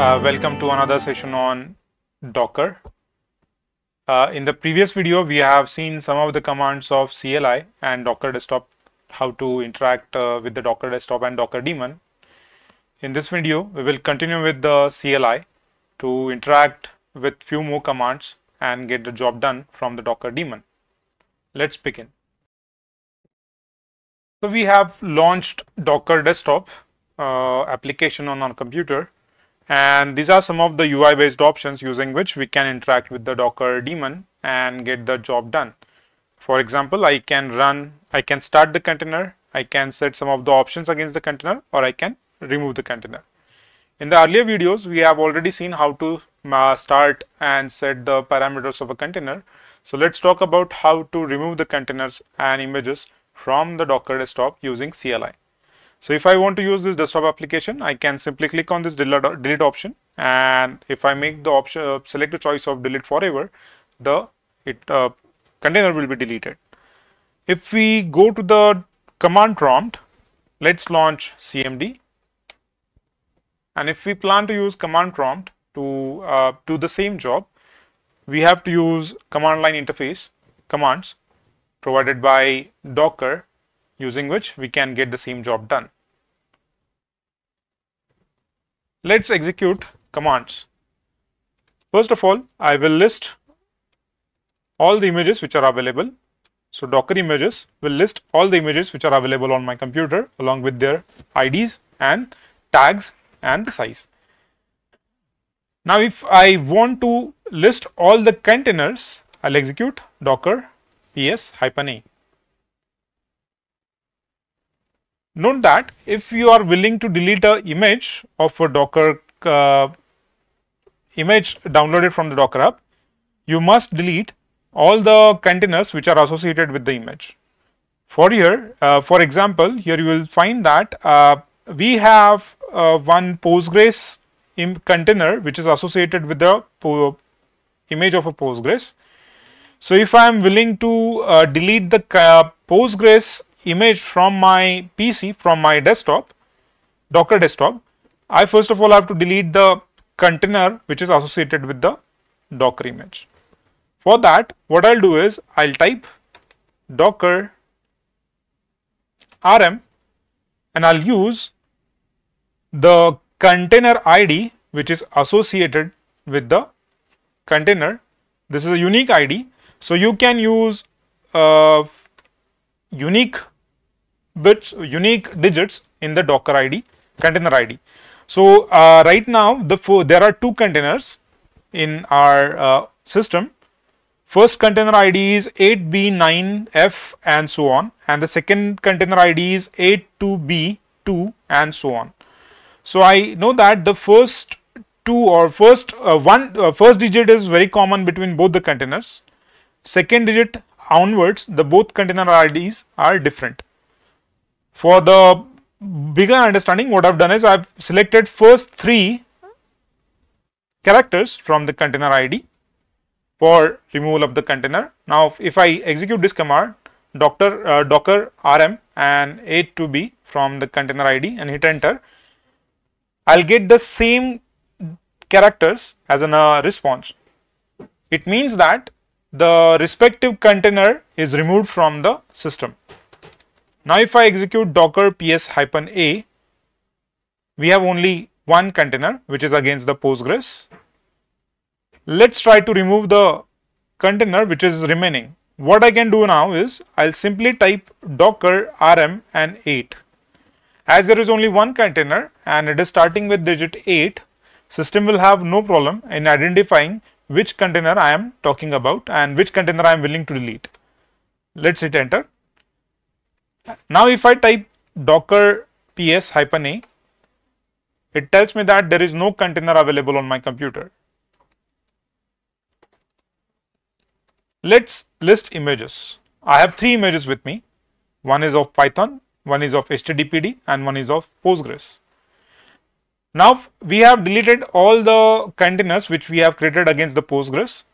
Uh, welcome to another session on Docker. Uh, in the previous video, we have seen some of the commands of CLI and Docker Desktop, how to interact uh, with the Docker Desktop and Docker daemon. In this video, we will continue with the CLI to interact with few more commands and get the job done from the Docker daemon. Let's begin. So we have launched Docker Desktop uh, application on our computer and these are some of the UI based options using which we can interact with the Docker daemon and get the job done. For example, I can run, I can start the container, I can set some of the options against the container or I can remove the container. In the earlier videos, we have already seen how to uh, start and set the parameters of a container. So let's talk about how to remove the containers and images from the Docker desktop using CLI. So if I want to use this desktop application, I can simply click on this delete, option and if I make the option uh, select the choice of delete forever, the it uh, container will be deleted. If we go to the command prompt, let's launch CMD. And if we plan to use command prompt to uh, do the same job, we have to use command line interface commands provided by Docker using which we can get the same job done. Let's execute commands. First of all, I will list all the images which are available. So Docker images will list all the images which are available on my computer along with their IDs and tags and the size. Now if I want to list all the containers, I'll execute docker ps hyphen a. Note that if you are willing to delete a image of a Docker uh, image downloaded from the Docker Hub, you must delete all the containers which are associated with the image. For here, uh, for example, here you will find that uh, we have uh, one Postgres container which is associated with the image of a Postgres. So if I am willing to uh, delete the uh, Postgres image from my PC, from my desktop, Docker desktop, I first of all have to delete the container which is associated with the Docker image. For that, what I'll do is I'll type docker rm and I'll use the container ID which is associated with the container. This is a unique ID. So you can use uh, unique bits, unique digits in the Docker ID, container ID. So uh, right now, the there are two containers in our uh, system. First container ID is 8B9F and so on, and the second container ID is 82B2 and so on. So I know that the first two or first uh, one uh, first digit is very common between both the containers. Second digit onwards, the both container IDs are different. For the bigger understanding, what I've done is I've selected first three characters from the container ID for removal of the container. Now, if I execute this command, docker, uh, docker rm and a2b from the container ID and hit enter, I'll get the same characters as a uh, response. It means that the respective container is removed from the system. Now if I execute docker ps hyphen a, we have only one container which is against the Postgres. Let's try to remove the container which is remaining. What I can do now is I'll simply type docker rm and 8. As there is only one container and it is starting with digit 8, system will have no problem in identifying which container I am talking about and which container I am willing to delete. Let's hit enter. Now if I type docker ps hyphen a, it tells me that there is no container available on my computer. Let's list images. I have three images with me. One is of Python, one is of HTTPD and one is of Postgres. Now we have deleted all the containers which we have created against the Postgres.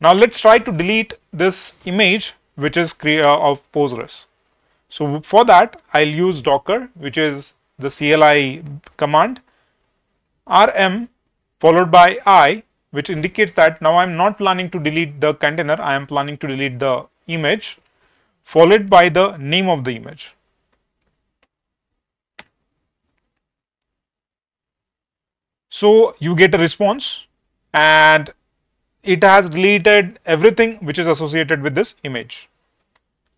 Now let's try to delete this image which is of Postgres. So for that I'll use docker which is the CLI command rm followed by I which indicates that now I'm not planning to delete the container, I am planning to delete the image followed by the name of the image. So you get a response and it has deleted everything which is associated with this image.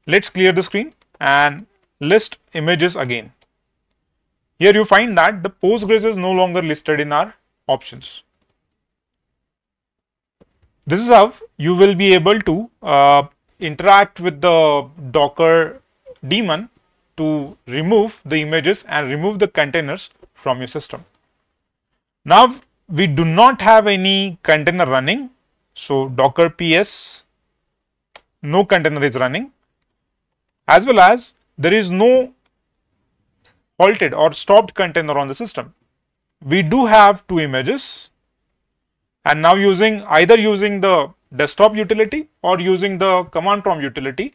Let's clear the screen and list images again. Here you find that the Postgres is no longer listed in our options. This is how you will be able to uh, interact with the Docker daemon to remove the images and remove the containers from your system. Now we do not have any container running. So Docker PS, no container is running as well as there is no halted or stopped container on the system. We do have two images and now using either using the desktop utility or using the command prompt utility,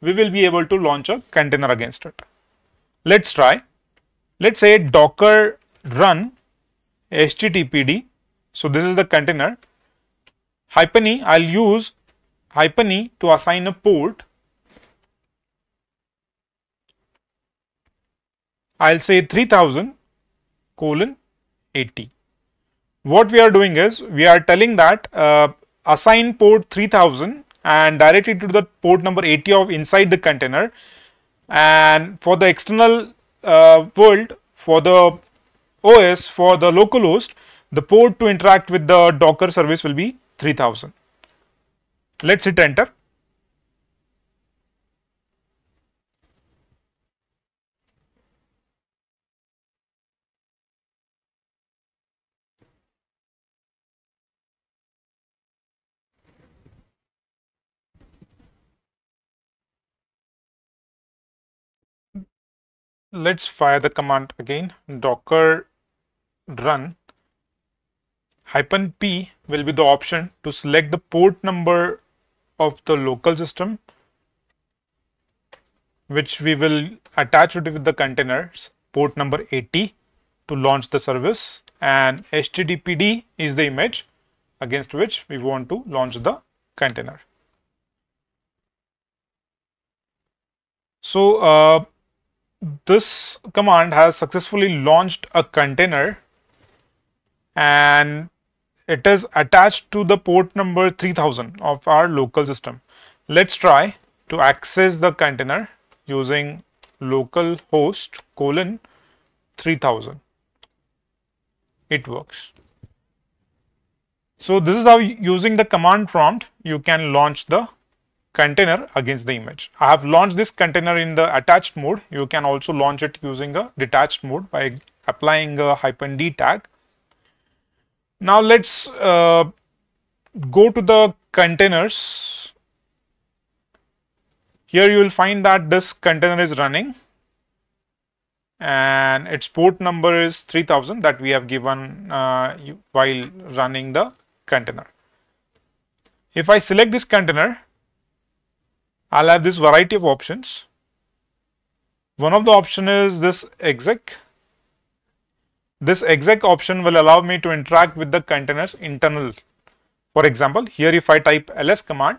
we will be able to launch a container against it. Let's try. Let's say docker run httpd. So this is the container. Hyphen e, I'll use hyphen e to assign a port I'll say 3000 colon 80. What we are doing is we are telling that uh, assign port 3000 and direct it to the port number 80 of inside the container and for the external uh, world for the OS for the local host the port to interact with the docker service will be 3000. Let's hit enter let's fire the command again docker run hyphen p will be the option to select the port number of the local system which we will attach it with the containers port number 80 to launch the service and httpd is the image against which we want to launch the container. So uh, this command has successfully launched a container and it is attached to the port number 3000 of our local system. Let's try to access the container using local host colon 3000. It works. So this is how using the command prompt you can launch the container against the image. I have launched this container in the attached mode. You can also launch it using a detached mode by applying a hyphen D tag. Now let's uh, go to the containers. Here you will find that this container is running and its port number is 3000 that we have given uh, while running the container. If I select this container, I'll have this variety of options. One of the option is this exec. This exec option will allow me to interact with the containers internal. For example, here if I type ls command,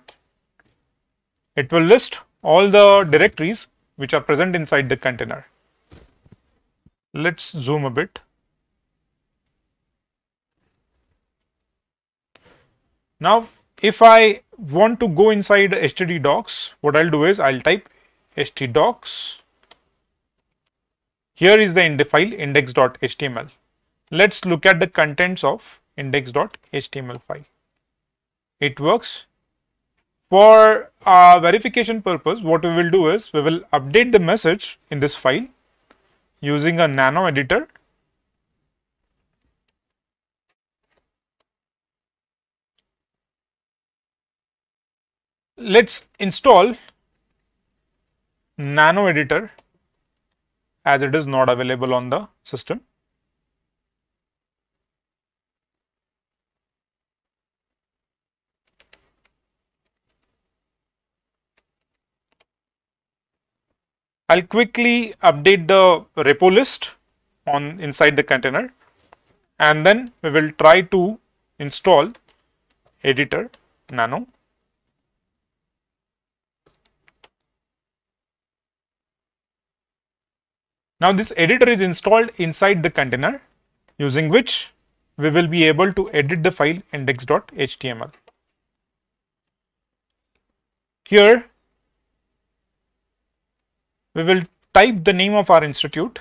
it will list all the directories which are present inside the container. Let's zoom a bit. Now, if I want to go inside htdocs, what I'll do is I'll type htdocs. Here is the ind file index.html. Let's look at the contents of index.html file. It works. For verification purpose, what we will do is we will update the message in this file using a nano editor let's install nano editor as it is not available on the system. I'll quickly update the repo list on inside the container and then we will try to install editor nano Now this editor is installed inside the container using which we will be able to edit the file index.html. Here we will type the name of our institute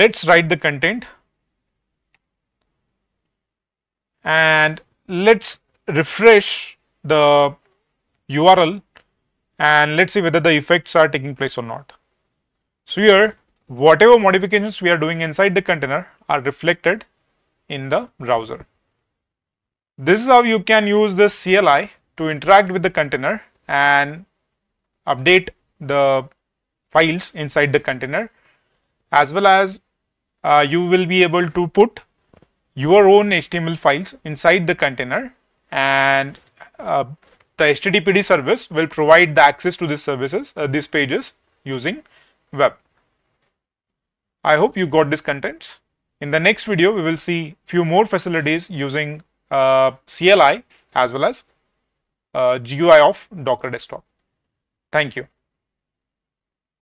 Let's write the content and let's refresh the URL and let's see whether the effects are taking place or not. So here whatever modifications we are doing inside the container are reflected in the browser. This is how you can use the CLI to interact with the container and update the files inside the container as well as you will be able to put your own HTML files inside the container and uh, the HTTPD service will provide the access to these services, uh, these pages using web. I hope you got this contents. In the next video, we will see few more facilities using uh, CLI as well as uh, GUI of Docker Desktop. Thank you.